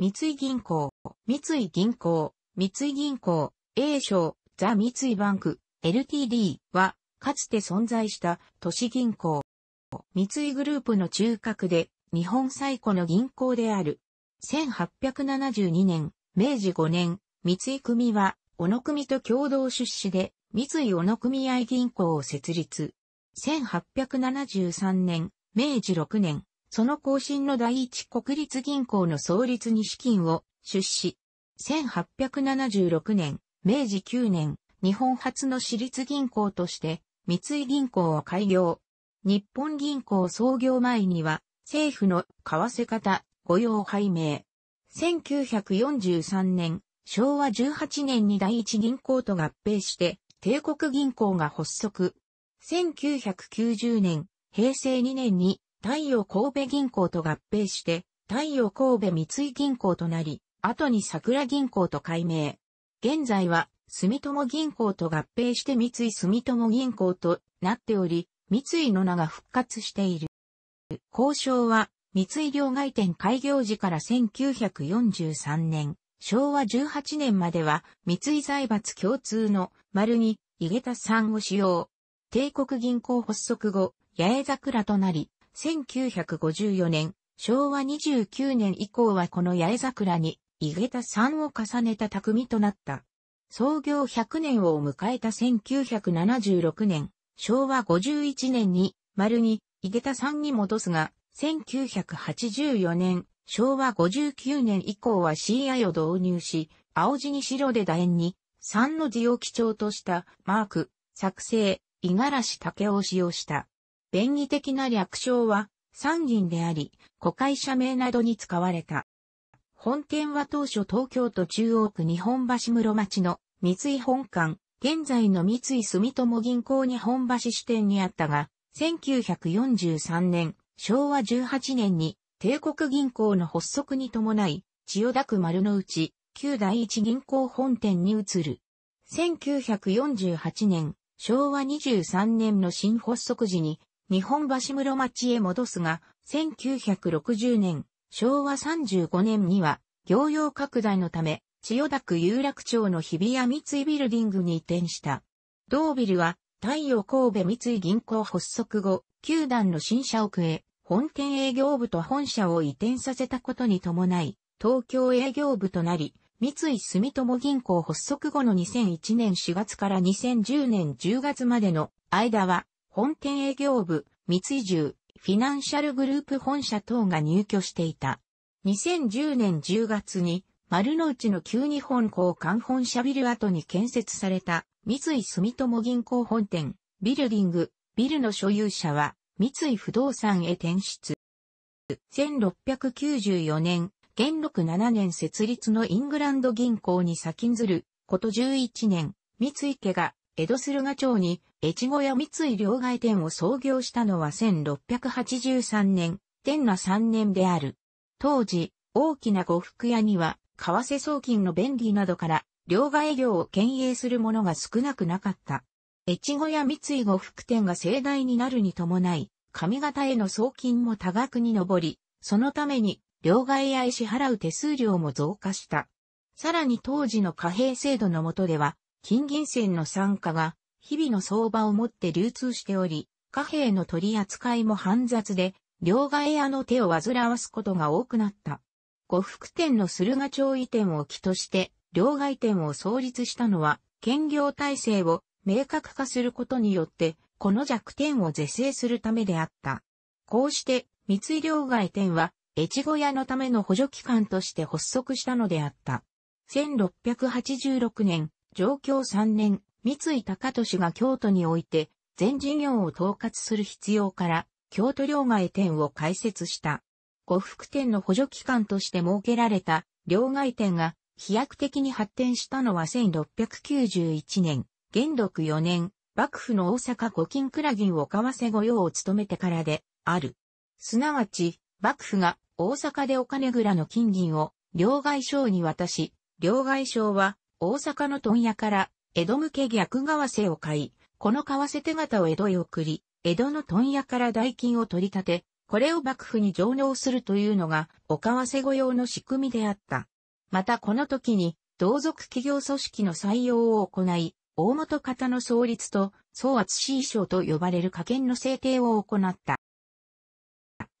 三井銀行、三井銀行、三井銀行、A 賞、ザ・三井バンク、LTD は、かつて存在した都市銀行。三井グループの中核で、日本最古の銀行である。1872年、明治5年、三井組は、小野組と共同出資で、三井小野組合銀行を設立。1873年、明治6年、その更新の第一国立銀行の創立に資金を出資。1876年、明治9年、日本初の私立銀行として三井銀行を開業。日本銀行創業前には政府の為替方、御用拝命。1943年、昭和18年に第一銀行と合併して帝国銀行が発足。1990年、平成2年に太陽神戸銀行と合併して、太陽神戸三井銀行となり、後に桜銀行と改名。現在は、住友銀行と合併して三井住友銀行となっており、三井の名が復活している。交渉は、三井両替店開業時から1943年、昭和18年までは、三井財閥共通の丸に、井桁さんを使用。帝国銀行発足後、八重桜となり、1954年、昭和29年以降はこの八重桜に、井桁3を重ねた匠となった。創業100年を迎えた1976年、昭和51年に、丸に、井桁3に戻すが、1984年、昭和59年以降は CI を導入し、青地に白で楕円に、3の字を基調としたマーク、作成、五十嵐武雄を使用した。便宜的な略称は、参銀であり、古会社名などに使われた。本店は当初東京都中央区日本橋室町の三井本館、現在の三井住友銀行日本橋支店にあったが、1943年、昭和18年に帝国銀行の発足に伴い、千代田区丸の内、旧第一銀行本店に移る。1948年、昭和23年の新発足時に、日本橋室町へ戻すが、1960年、昭和35年には、業用拡大のため、千代田区有楽町の日比谷三井ビルディングに移転した。同ビルは、太陽神戸三井銀行発足後、球団の新社屋へ、本店営業部と本社を移転させたことに伴い、東京営業部となり、三井住友銀行発足後の2001年4月から2010年10月までの間は、本店営業部、三井住、フィナンシャルグループ本社等が入居していた。2010年10月に、丸の内の旧日本港間本社ビル跡に建設された三井住友銀行本店、ビルディング、ビルの所有者は三井不動産へ転出。1694年、元禄7年設立のイングランド銀行に先んずる、こと11年、三井家が江戸駿河町に越後屋三井両替店を創業したのは1683年、天那3年である。当時、大きな呉服屋には、為替送金の便利などから、両替業を経営する者が少なくなかった。越後屋三井呉服店が盛大になるに伴い、上方への送金も多額に上り、そのために両替屋へ支払う手数料も増加した。さらに当時の貨幣制度の下では、金銀線の参加が日々の相場をもって流通しており、貨幣の取り扱いも煩雑で、両替屋の手を煩わすことが多くなった。呉服店の駿河町移転を起として、両替店を創立したのは、兼業体制を明確化することによって、この弱点を是正するためであった。こうして、三井両替店は越後屋のための補助機関として発足したのであった。1686年、上京3年、三井高俊が京都において、全事業を統括する必要から、京都両替店を開設した。呉服店の補助機関として設けられた両替店が飛躍的に発展したのは1691年、元禄4年、幕府の大阪五金倉銀を為替御用を務めてからである。すなわち、幕府が大阪でお金蔵の金銀を両替商に渡し、両替商は大阪の問屋から江戸向け逆為替を買い、この為替手形を江戸へ送り、江戸の問屋から代金を取り立て、これを幕府に上納するというのが、お為替御用の仕組みであった。またこの時に、同族企業組織の採用を行い、大元方の創立と、総圧 C 省と呼ばれる加減の制定を行った。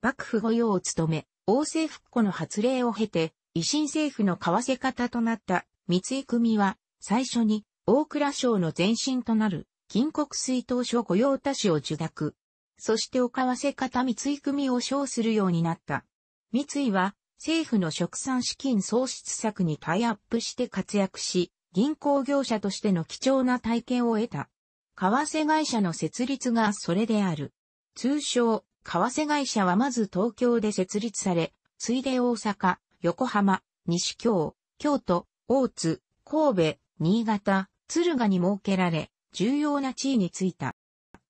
幕府御用を務め、王政復古の発令を経て、維新政府の為替方となった三井組は、最初に大蔵省の前身となる金国水東省御用達を受諾。そしてお為替方三井組を称するようになった。三井は政府の食産資金創出策にタイアップして活躍し、銀行業者としての貴重な体験を得た。為替会社の設立がそれである。通称、為替会社はまず東京で設立され、ついで大阪、横浜、西京、京都、大津、神戸、新潟、敦賀に設けられ、重要な地位についた。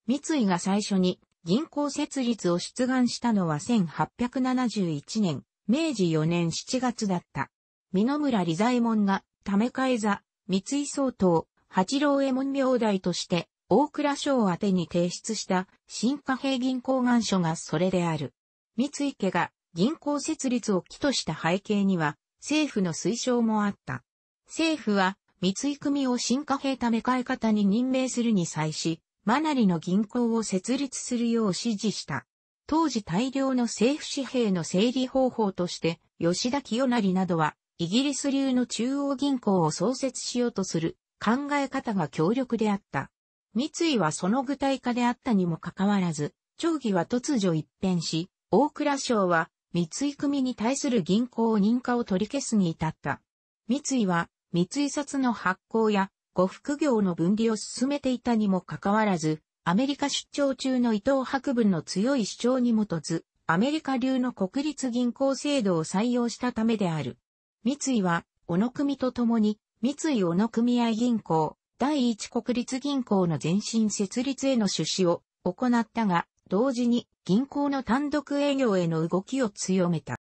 三井が最初に銀行設立を出願したのは1871年、明治4年7月だった。美濃村利左衛門が、ため替え座、三井総統、八郎右衛門明代として、大蔵省宛てに提出した新貨幣銀行願書がそれである。三井家が銀行設立を起とした背景には、政府の推奨もあった。政府は、三井組を新貨幣ため替え方に任命するに際し、マナリの銀行を設立するよう指示した。当時大量の政府紙幣の整理方法として、吉田清成などは、イギリス流の中央銀行を創設しようとする考え方が強力であった。三井はその具体化であったにもかかわらず、町議は突如一変し、大蔵省は三井組に対する銀行認可を取り消すに至った。三井は三井札の発行や呉服業の分離を進めていたにもかかわらず、アメリカ出張中の伊藤博文の強い主張に基づ、アメリカ流の国立銀行制度を採用したためである。三井は、小野組と共に、三井小野組合銀行、第一国立銀行の前身設立への出資を行ったが、同時に銀行の単独営業への動きを強めた。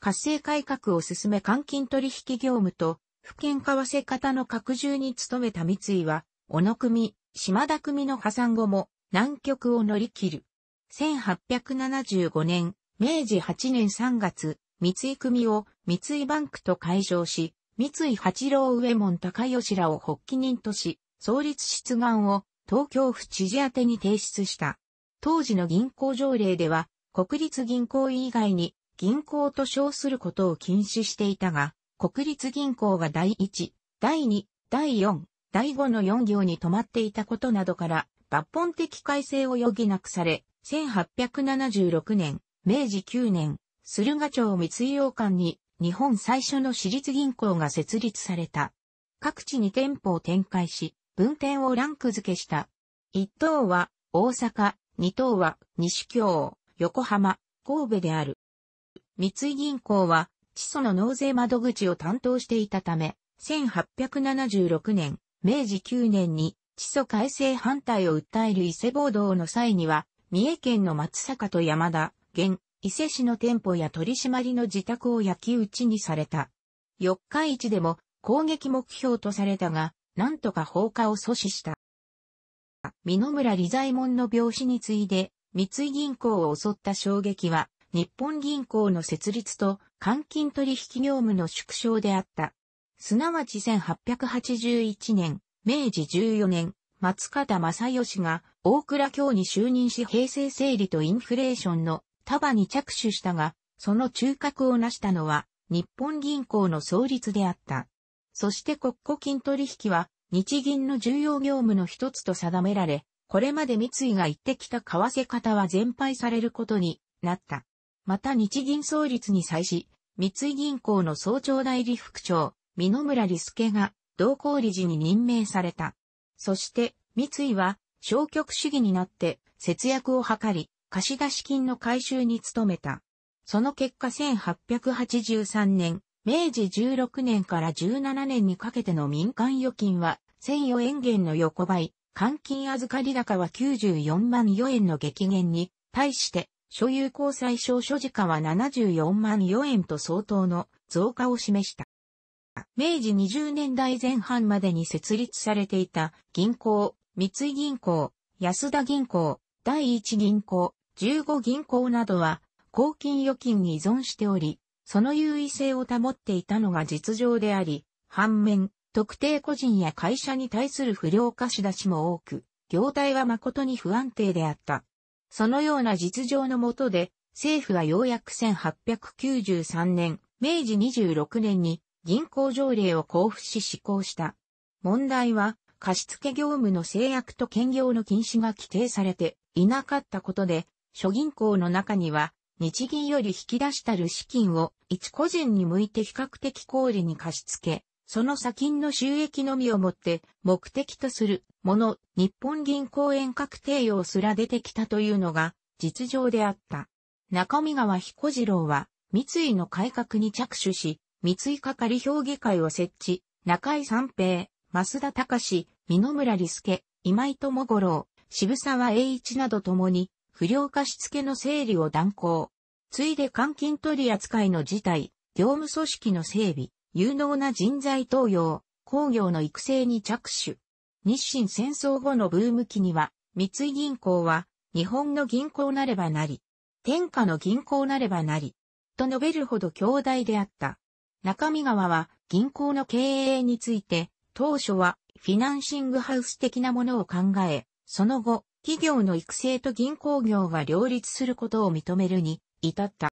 活性改革を進め換金取引業務と府県為替方の拡充に努めた三井は、小野組、島田組の破産後も南極を乗り切る。1875年、明治8年3月、三井組を三井バンクと改称し、三井八郎上門高吉らを発起人とし、創立出願を東京府知事宛に提出した。当時の銀行条例では、国立銀行以外に銀行と称することを禁止していたが、国立銀行が第1、第2、第4、第5の4行に止まっていたことなどから、抜本的改正を余儀なくされ、1876年、明治9年、駿河町三井洋館に日本最初の私立銀行が設立された。各地に店舗を展開し、分店をランク付けした。一等は大阪、二等は西京、横浜、神戸である。三井銀行は地租の納税窓口を担当していたため、1876年、明治9年に地租改正反対を訴える伊勢暴動の際には、三重県の松坂と山田、現、伊勢市の店舗や取締りの自宅を焼き討ちにされた。四日市でも攻撃目標とされたが、なんとか放火を阻止した。美濃村利左衛門の病死に次いで、三井銀行を襲った衝撃は、日本銀行の設立と換金取引業務の縮小であった。すなわち1881年、明治14年、松方正義が大蔵京に就任し平成整理とインフレーションの束に着手したが、その中核を成したのは日本銀行の創立であった。そして国庫金取引は日銀の重要業務の一つと定められ、これまで三井が言ってきた為替方は全廃されることになった。また日銀創立に際し、三井銀行の総長代理副長、美濃村利介が同行理事に任命された。そして、三井は消極主義になって節約を図り、貸出金の回収に努めた。その結果1883年、明治16年から17年にかけての民間預金は1004円減の横ばい、換金預かり高は94万4円の激減に対して所有交際証所持価は74万4円と相当の増加を示した。明治20年代前半までに設立されていた銀行、三井銀行、安田銀行、第一銀行、15銀行などは公金預金に依存しており、その優位性を保っていたのが実情であり、反面、特定個人や会社に対する不良貸し出しも多く、業態は誠に不安定であった。そのような実情のもとで、政府はようやく1893年、明治26年に銀行条例を交付し施行した。問題は、貸付業務の制約と兼業の禁止が規定されていなかったことで、諸銀行の中には、日銀より引き出したる資金を一個人に向いて比較的高利に貸し付け、その先金の収益のみをもって目的とするもの、日本銀行円確定用すら出てきたというのが実情であった。中見川彦次郎は三井の改革に着手し、三井係評議会を設置、中井三平、増田隆、美濃村利介、今井智五郎、渋沢栄一など共に不良貸付の整理を断行。ついで換金取扱いの事態、業務組織の整備、有能な人材登用、工業の育成に着手。日清戦争後のブーム期には、三井銀行は、日本の銀行なればなり、天下の銀行なればなり、と述べるほど強大であった。中見川は、銀行の経営について、当初は、フィナンシングハウス的なものを考え、その後、企業の育成と銀行業が両立することを認めるに至った。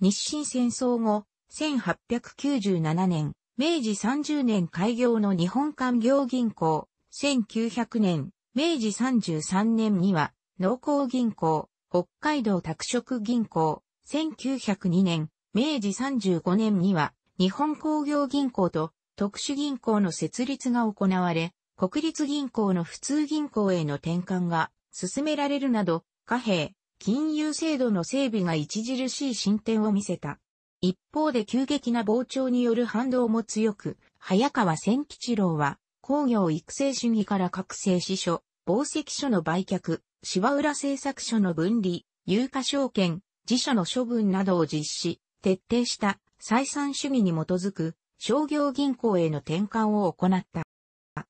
日清戦争後、1897年、明治30年開業の日本官業銀行、1900年、明治33年には、農工銀行、北海道拓殖銀行、1902年、明治35年には、日本工業銀行と特殊銀行の設立が行われ、国立銀行の普通銀行への転換が進められるなど、貨幣、金融制度の整備が著しい進展を見せた。一方で急激な膨張による反動も強く、早川千吉郎は、工業育成主義から各製紙書、宝石書の売却、芝浦製作所の分離、有価証券、自社の処分などを実施、徹底した採算主義に基づく商業銀行への転換を行った。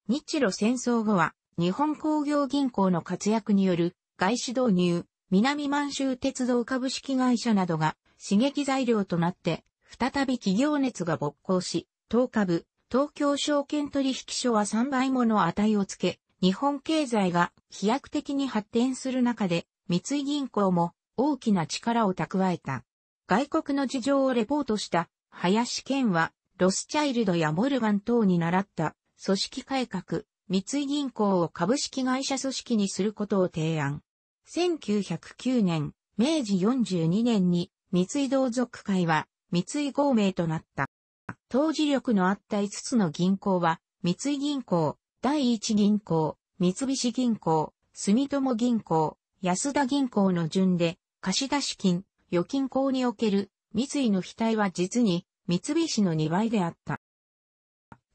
日露戦争後は、日本工業銀行の活躍による外資導入、南満州鉄道株式会社などが刺激材料となって、再び企業熱が勃興し、当株、東京証券取引所は3倍もの値をつけ、日本経済が飛躍的に発展する中で、三井銀行も大きな力を蓄えた。外国の事情をレポートした林健は、ロスチャイルドやモルガン等に習った組織改革、三井銀行を株式会社組織にすることを提案。1909年、明治42年に三井同族会は三井合名となった。当時力のあった5つの銀行は、三井銀行、第一銀行、三菱銀行、住友銀行、安田銀行の順で、貸出金、預金行における三井の非対は実に三菱の2倍であった。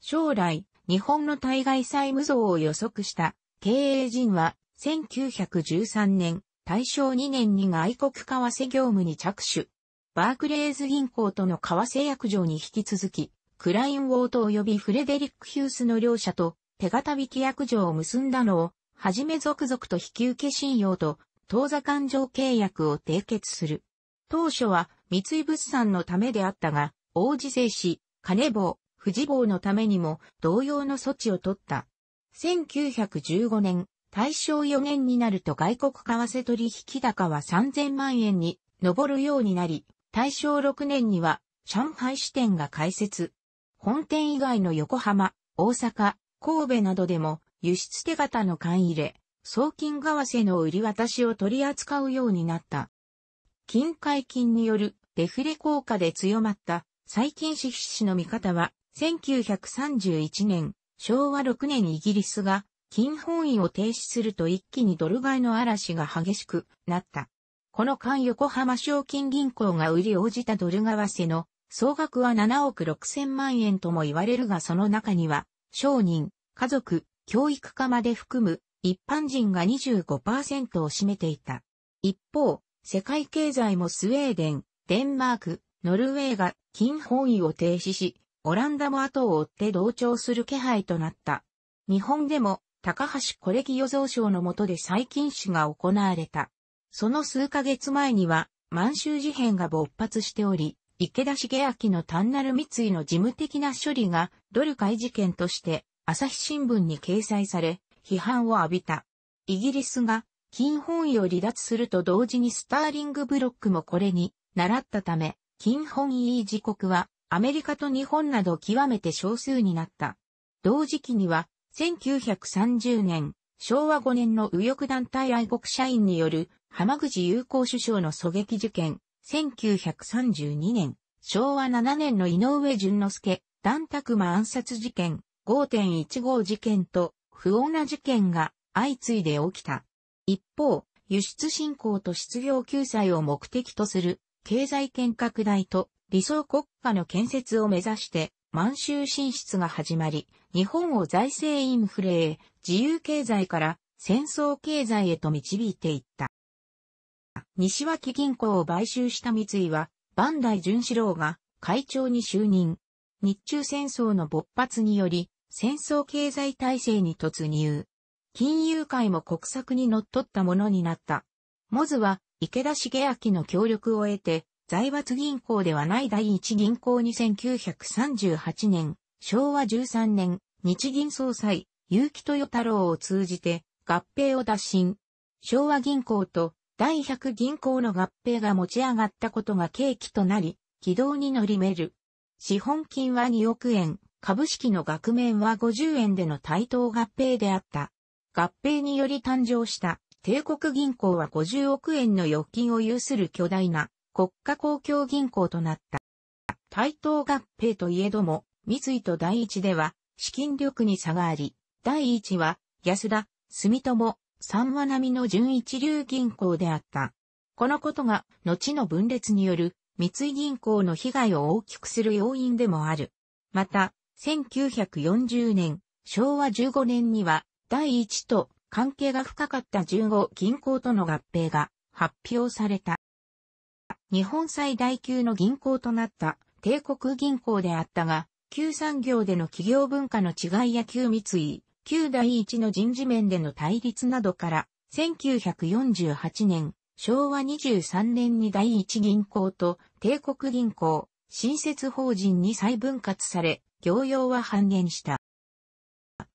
将来、日本の対外債務増を予測した経営陣は1913年大正2年に外国為替業務に着手。バークレーズ銀行との為替約定に引き続き、クラインウォート及びフレデリック・ヒュースの両社と手形引き約定を結んだのを、はじめ続々と引き受け信用と当座勘定契約を締結する。当初は三井物産のためであったが、王子製紙、金棒、富士棒のためにも同様の措置を取った。1915年、大正4年になると外国為替取引高は3000万円に上るようになり、大正6年には上海支店が開設。本店以外の横浜、大阪、神戸などでも輸出手形の勘入れ、送金為替の売り渡しを取り扱うようになった。金解金によるデフレ効果で強まった債金支必至の見方は、1931年、昭和6年イギリスが金本位を停止すると一気にドル買いの嵐が激しくなった。この間横浜賞金銀行が売り応じたドル為替の総額は7億6千万円とも言われるがその中には、商人、家族、教育家まで含む一般人が25%を占めていた。一方、世界経済もスウェーデン、デンマーク、ノルウェーが金本位を停止し、オランダも後を追って同調する気配となった。日本でも高橋コレキ予蔵賞の下で再禁止が行われた。その数ヶ月前には満州事変が勃発しており、池田茂明の単なる三井の事務的な処理がドル会事件として朝日新聞に掲載され、批判を浴びた。イギリスが金本位を離脱すると同時にスターリングブロックもこれに習ったため、金本位自国はアメリカと日本など極めて少数になった。同時期には1930年、昭和5年の右翼団体愛国社員による浜口友好首相の狙撃事件、1932年、昭和7年の井上淳之介、団拓馬暗殺事件、5.15事件と不穏な事件が相次いで起きた。一方、輸出振興と失業救済を目的とする経済圏拡大と理想国家の建設を目指して満州進出が始まり、日本を財政インフレへ自由経済から戦争経済へと導いていった。西脇銀行を買収した三井は、万代淳志郎が会長に就任。日中戦争の勃発により、戦争経済体制に突入。金融界も国策に則っったものになった。モズは池田茂明の協力を得て、財閥銀行ではない第一銀行に1938年、昭和13年、日銀総裁、結城豊太郎を通じて合併を脱進。昭和銀行と第100銀行の合併が持ち上がったことが契機となり、軌道に乗りめる。資本金は2億円、株式の額面は50円での対等合併であった。合併により誕生した帝国銀行は50億円の預金を有する巨大な国家公共銀行となった。対等合併といえども、三井と第一では資金力に差があり、第一は安田、住友、三和並の準一流銀行であった。このことが後の分裂による三井銀行の被害を大きくする要因でもある。また、1940年、昭和15年には第一と関係が深かった15銀行との合併が発表された。日本最大級の銀行となった帝国銀行であったが、旧産業での企業文化の違いや旧三井、旧第一の人事面での対立などから、1948年、昭和23年に第一銀行と帝国銀行、新設法人に再分割され、業用は半減した。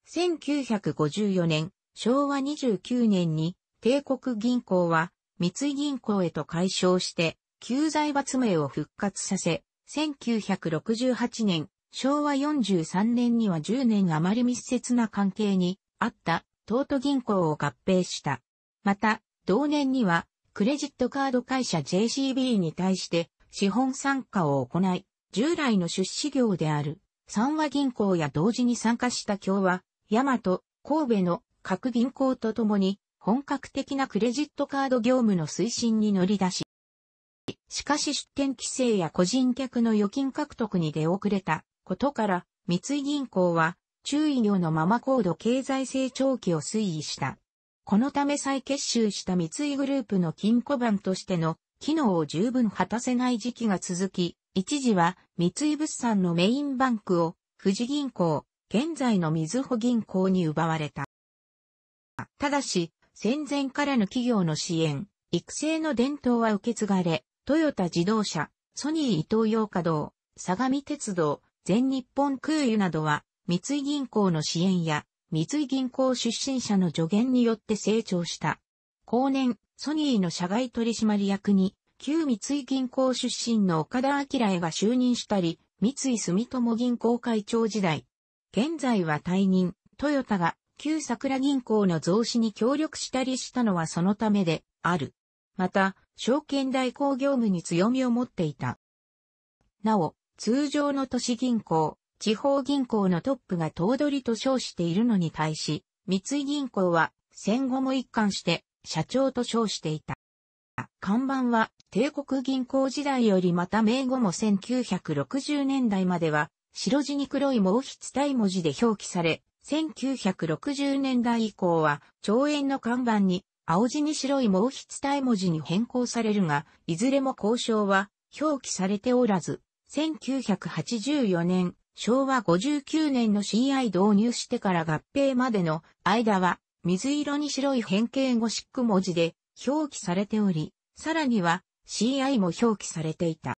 1954年、昭和29年に帝国銀行は三井銀行へと改称して旧財閥名を復活させ、1968年、昭和43年には10年余り密接な関係にあった東都銀行を合併した。また、同年にはクレジットカード会社 JCB に対して資本参加を行い、従来の出資業である三和銀行や同時に参加した共和、大和、神戸の各銀行とともに本格的なクレジットカード業務の推進に乗り出し、しかし出店規制や個人客の預金獲得に出遅れたことから、三井銀行は注意業のまま高度経済成長期を推移した。このため再結集した三井グループの金庫番としての機能を十分果たせない時期が続き、一時は三井物産のメインバンクを富士銀行、現在のみずほ銀行に奪われた。ただし、戦前からの企業の支援、育成の伝統は受け継がれ、トヨタ自動車、ソニー伊東洋華堂、相模鉄道、全日本空輸などは、三井銀行の支援や、三井銀行出身者の助言によって成長した。後年、ソニーの社外取締役に、旧三井銀行出身の岡田明へが就任したり、三井住友銀行会長時代。現在は退任、トヨタが旧桜銀行の増資に協力したりしたのはそのためである。また、証券代行業務に強みを持っていた。なお、通常の都市銀行、地方銀行のトップが頭取と称しているのに対し、三井銀行は戦後も一貫して社長と称していた。看板は帝国銀行時代よりまた名後も1960年代までは白地に黒い毛筆体文字で表記され、1960年代以降は長円の看板に青字に白い毛筆体文字に変更されるが、いずれも交渉は表記されておらず、1984年、昭和59年の CI 導入してから合併までの間は、水色に白い変形ゴシック文字で表記されており、さらには CI も表記されていた。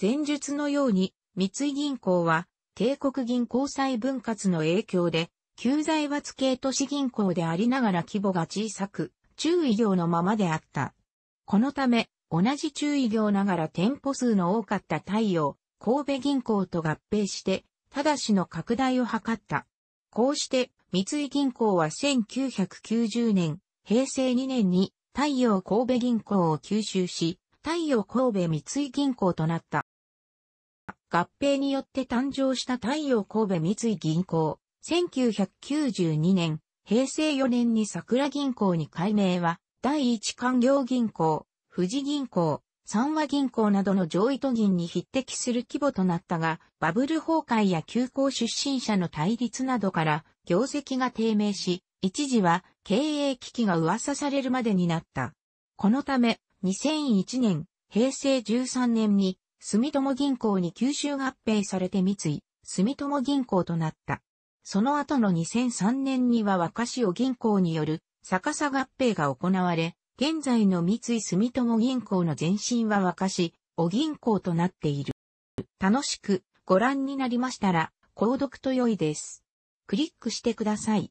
前述のように、三井銀行は、帝国銀行再分割の影響で、旧財閥系都市銀行でありながら規模が小さく、注意業のままであった。このため、同じ注意業ながら店舗数の多かった太陽、神戸銀行と合併して、ただしの拡大を図った。こうして、三井銀行は1990年、平成2年に太陽神戸銀行を吸収し、太陽神戸三井銀行となった。合併によって誕生した太陽神戸三井銀行。1992年、平成4年に桜銀行に改名は、第一官業銀行、富士銀行、三和銀行などの上位都銀に匹敵する規模となったが、バブル崩壊や休校出身者の対立などから、業績が低迷し、一時は経営危機が噂されるまでになった。このため、2001年、平成13年に住友銀行に吸収合併されて三井、住友銀行となった。その後の2003年には若潮銀行による逆さ合併が行われ、現在の三井住友銀行の前身は若潮銀行となっている。楽しくご覧になりましたら、購読と良いです。クリックしてください。